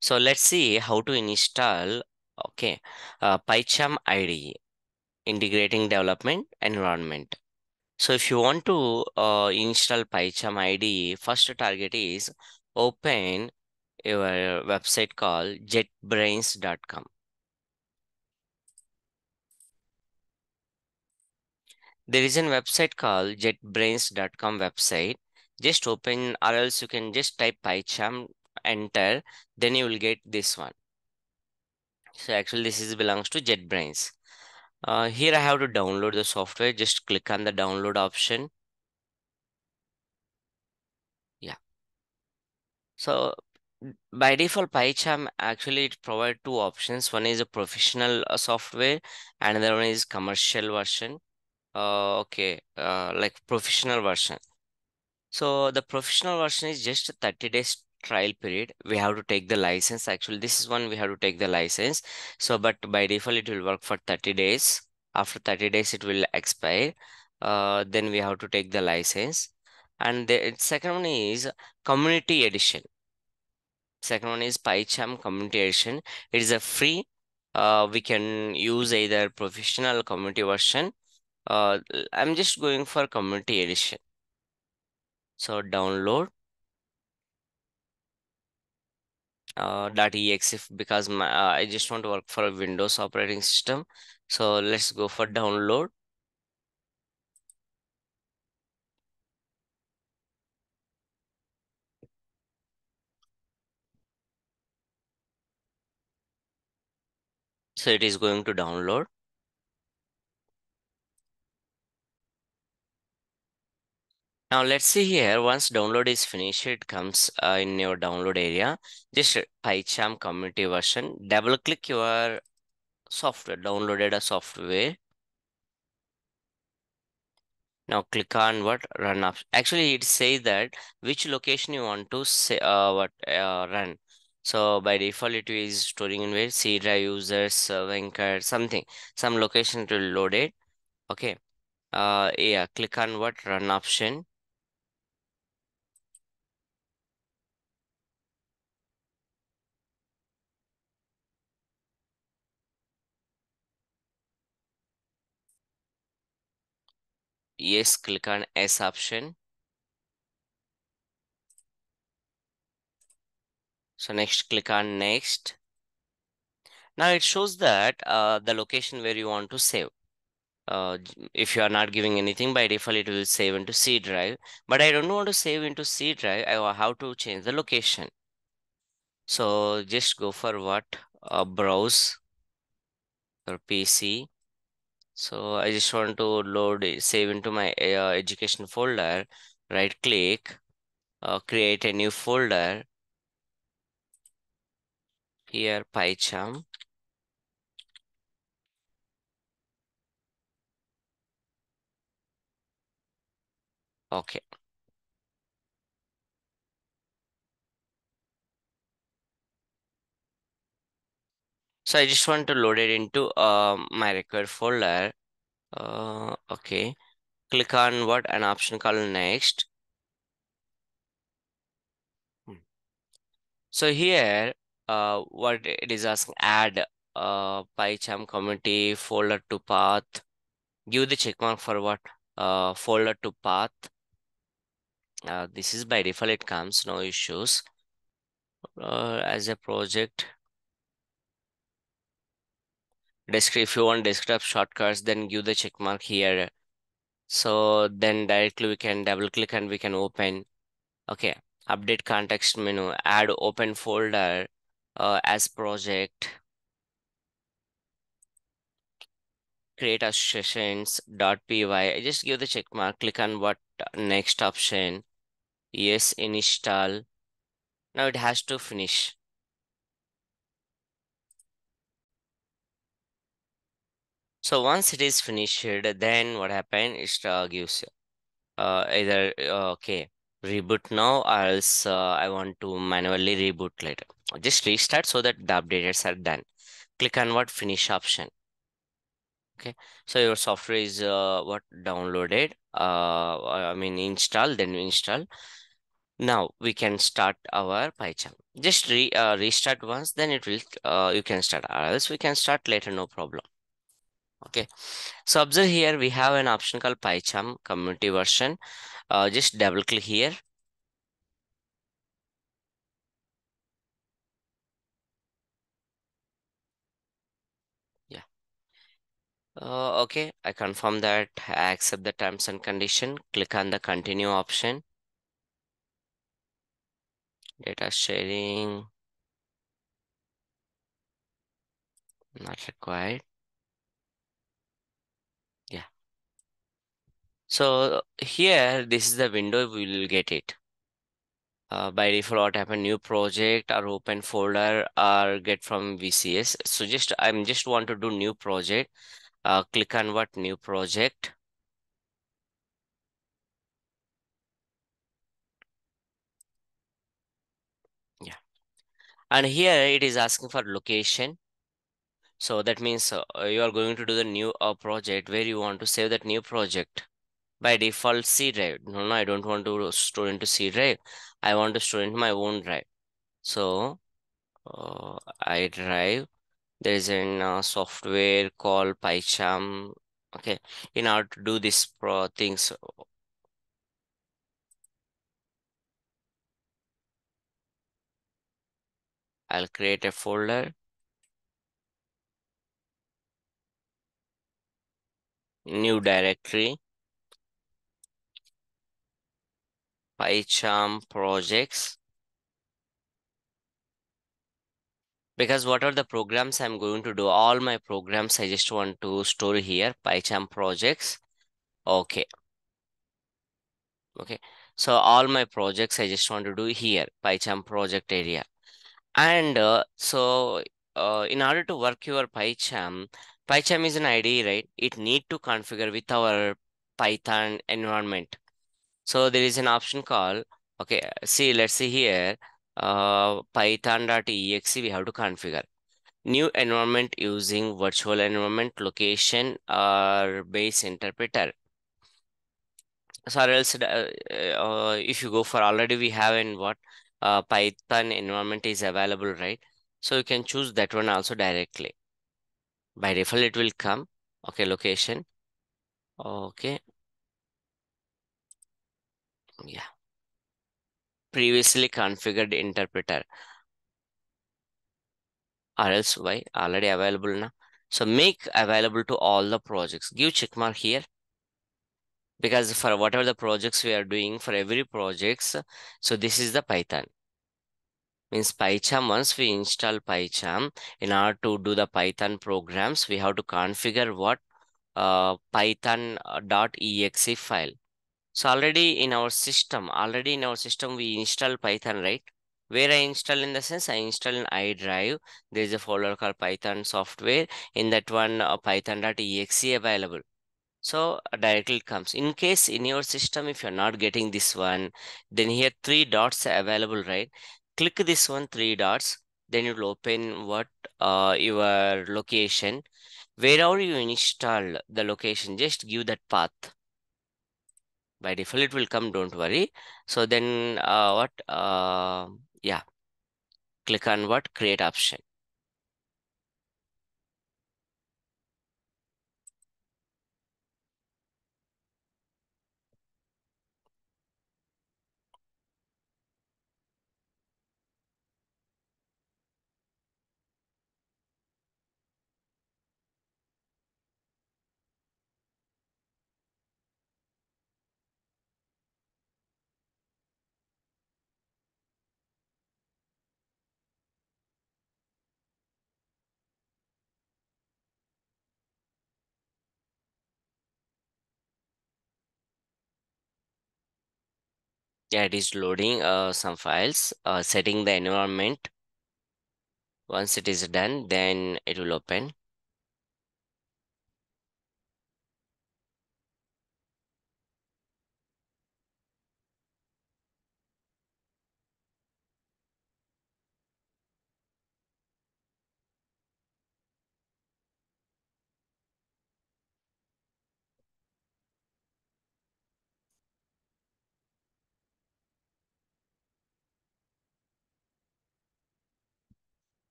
So let's see how to install, okay, uh, PyCharm IDE, integrating development environment. So if you want to uh, install PyCharm IDE, first target is open your website called jetbrains.com. There is a website called jetbrains.com website. Just open or else you can just type PyCharm, enter, then you will get this one. So actually this is belongs to JetBrains. Uh, here I have to download the software. Just click on the download option. Yeah. So by default, PyCharm actually it provide two options. One is a professional uh, software, and another one is commercial version. Uh, okay, uh, like professional version. So the professional version is just 30 days trial period. We have to take the license. Actually, this is one we have to take the license. So, but by default, it will work for 30 days. After 30 days, it will expire. Uh, then we have to take the license. And the second one is community edition. Second one is PyCharm community edition. It is a free. Uh, we can use either professional community version. Uh, I'm just going for community edition. So download uh, .exe because my, uh, I just want to work for a Windows operating system. So let's go for download. So it is going to download. Now let's see here, once download is finished, it comes uh, in your download area. Just PyCharm community version, double click your software, downloaded a software. Now click on what run up. Actually, it says that which location you want to say uh, what uh, run. So by default, it is storing in where C drive users, uh, something, some location to load it. Okay. Uh, yeah, click on what run option. Yes, click on S option. So next, click on next. Now it shows that uh, the location where you want to save. Uh, if you are not giving anything by default, it will save into C drive. But I don't want to save into C drive. I have to change the location. So just go for what? Uh, browse or PC. So I just want to load save into my uh, education folder. Right click, uh, create a new folder. Here PyCharm. Okay. So I just want to load it into uh, my required folder. Uh, okay. Click on what an option called next. Hmm. So here, uh, what it is asking, add uh, PyCharm community folder to path. Give the checkmark for what? Uh, folder to path. Uh, this is by default, it comes, no issues. Uh, as a project. If you want desktop shortcuts, then give the checkmark here. So then directly we can double click and we can open. Okay, update context menu, add open folder uh, as project. Create associations.py. I just give the check mark, click on what next option. Yes, install. Now it has to finish. So once it is finished, then what happen? It uh, gives uh, either uh, okay reboot now or else uh, I want to manually reboot later. Just restart so that the updates are done. Click on what finish option. Okay, so your software is uh, what downloaded. Uh, I mean install, then install. Now we can start our PyCharm. Just re, uh, restart once, then it will, uh, you can start, or else we can start later, no problem. Okay, so observe here, we have an option called PyCharm community version. Uh, just double click here. Yeah. Uh, okay, I confirm that I accept the terms and condition. Click on the continue option. Data sharing. Not required. Yeah. So here, this is the window we will get it. Uh, by default, what happen? New project or open folder or get from VCS. So just I'm just want to do new project. Uh, click on what new project. Yeah. And here it is asking for location. So that means uh, you are going to do the new uh, project where you want to save that new project. By default, C drive. No, no, I don't want to store into C drive. I want to store into my own drive. So uh, I drive. There is a uh, software called PyCharm. Okay, in order to do this pro things, I'll create a folder. New directory. PyCharm projects. Because what are the programs I'm going to do? All my programs I just want to store here. PyCharm projects. Okay. Okay. So all my projects I just want to do here. PyCharm project area. And uh, so uh, in order to work your PyCharm, PyCharm is an IDE, right? It need to configure with our Python environment. So there is an option called, okay, see, let's see here, uh, python.exe we have to configure. New environment using virtual environment location or base interpreter. So or else, uh, uh, if you go for already we have in what uh, Python environment is available, right? So you can choose that one also directly. By default, it will come. Okay, location. Okay. Yeah. Previously configured interpreter. Or else why? Already available now. So make available to all the projects. Give check mark here. Because for whatever the projects we are doing, for every projects, so this is the Python. Means PyCharm, once we install PyCharm, in order to do the Python programs, we have to configure what uh, python.exe file. So already in our system, already in our system, we install Python, right? Where I install in the sense, I install in iDrive. There is a folder called Python software. In that one, uh, python.exe available. So uh, directly it comes. In case in your system, if you're not getting this one, then here three dots are available, right? Click this one, three dots. Then it will open what uh, your location. Wherever you install the location, just give that path by default it will come don't worry. So then uh, what uh, yeah click on what create option yeah it is loading uh, some files uh, setting the environment. Once it is done then it will open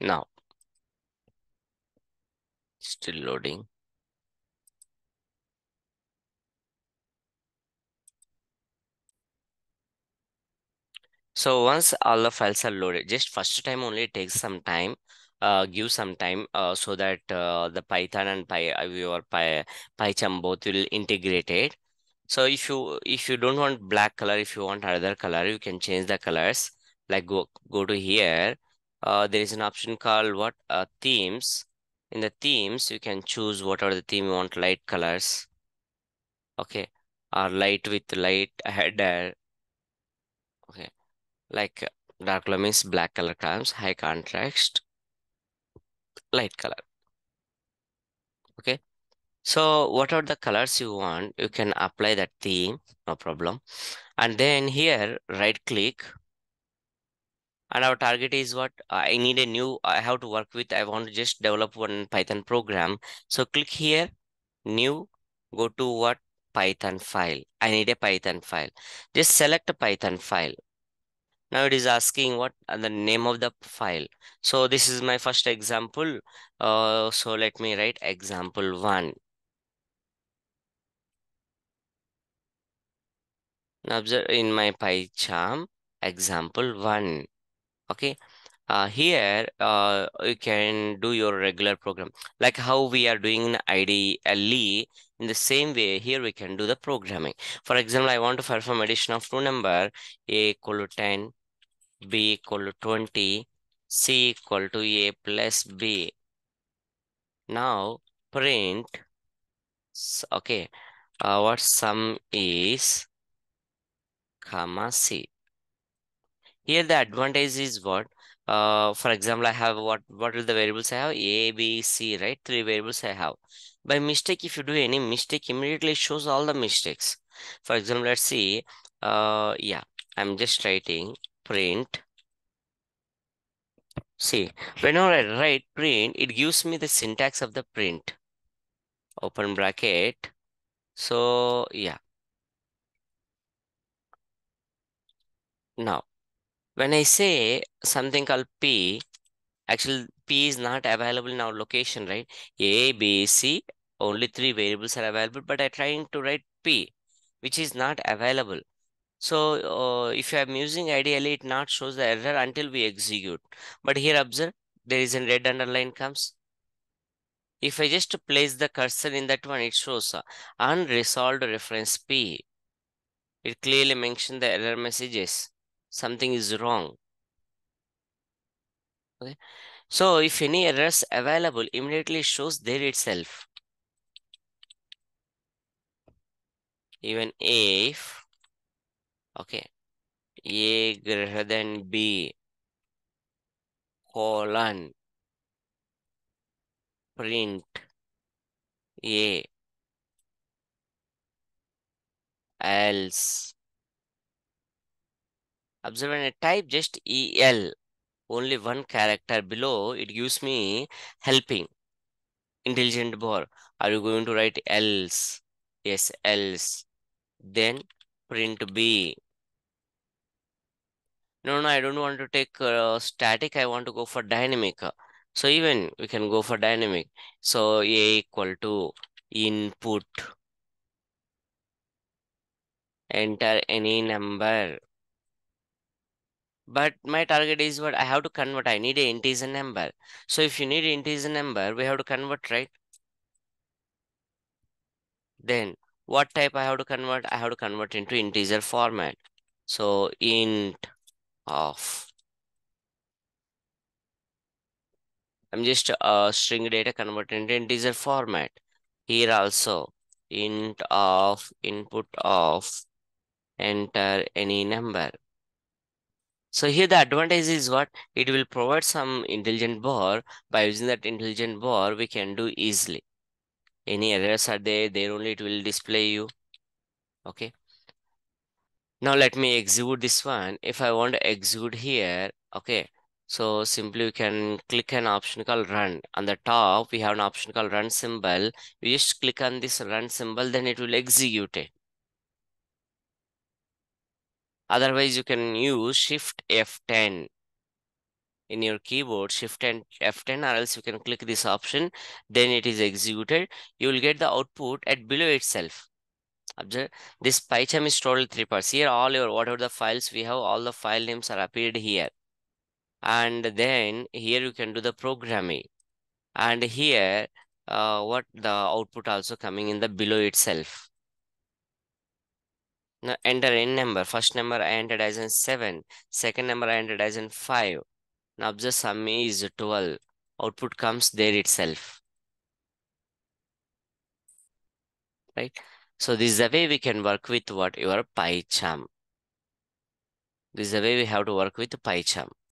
Now, still loading. So once all the files are loaded, just first time only takes some time, uh, give some time uh, so that uh, the Python and Py uh, your Py PyCharm both will integrate it. So if you if you don't want black color, if you want other color, you can change the colors. Like go go to here. Uh, there is an option called what uh, themes. In the themes, you can choose whatever the theme you want, light colors. Okay, or light with light header. Okay like dark color means black color comes high contrast light color okay so what are the colors you want you can apply that theme no problem and then here right click and our target is what i need a new i have to work with i want to just develop one python program so click here new go to what python file i need a python file just select a python file Now it is asking what uh, the name of the file. So this is my first example. Uh, so let me write example one. Now observe in my PyCharm example one. Okay. Uh, here uh, you can do your regular program like how we are doing in IDLE in the same way here we can do the programming for example I want to perform addition of two number a equal to 10 b equal to 20, c equal to a plus b. Now print, okay, what sum is comma c. Here the advantage is what? Uh, for example, I have what, what are the variables I have? A, B, C, right? Three variables I have. By mistake, if you do any mistake, immediately shows all the mistakes. For example, let's see, uh, yeah, I'm just writing print See, whenever I write print, it gives me the syntax of the print. Open bracket. So, yeah. Now, when I say something called P, actually P is not available in our location, right? A, B, C, only three variables are available, but I'm trying to write P, which is not available. So uh, if I'm using IDLE, it not shows the error until we execute. But here observe, there is a red underline comes. If I just place the cursor in that one, it shows uh, unresolved reference P. It clearly mentions the error messages. Something is wrong. Okay. So if any errors available, immediately shows there itself. Even if, okay, A greater than B, colon, print A, else. Observe when I type just EL, only one character below, it gives me helping. Intelligent bar. Are you going to write else? Yes, else. Then print B. No, no, I don't want to take uh, static. I want to go for dynamic. So even we can go for dynamic. So A equal to input. Enter any number. But my target is what I have to convert. I need an integer number. So if you need integer number, we have to convert, right? Then what type I have to convert? I have to convert into integer format. So int of. I'm just uh, string data converted into integer format. Here also int of input of enter any number. So here the advantage is what? It will provide some intelligent bar. By using that intelligent bar, we can do easily. Any errors are there, there only it will display you. Okay. Now let me execute this one. If I want to execute here, okay. So simply we can click an option called run. On the top, we have an option called run symbol. We just click on this run symbol, then it will execute it. Otherwise, you can use Shift F10. in your keyboard shift and F10 or else you can click this option then it is executed. You will get the output at below itself. Observe this PyCharm is total three parts. Here all your whatever the files we have all the file names are appeared here. And then here you can do the programming. And here uh, what the output also coming in the below itself now enter n number. First number I entered as in 7 second number I entered as in 5 now the sum is 12 output comes there itself. Right? So this is the way we can work with what? Your PyCharm this is the way we have to work with PyCharm